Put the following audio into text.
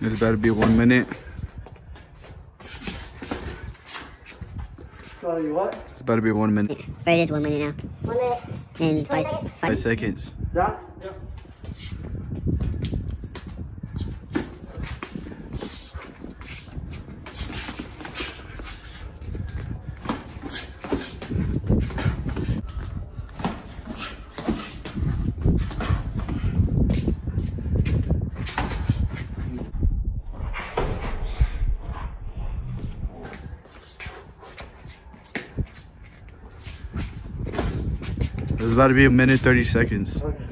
This better be one minute. Sorry, what? It's better be one minute. Right, it is one minute now. One minute. And five, Five five. seconds. Yeah? Yeah. Is about to be a minute 30 seconds. Okay.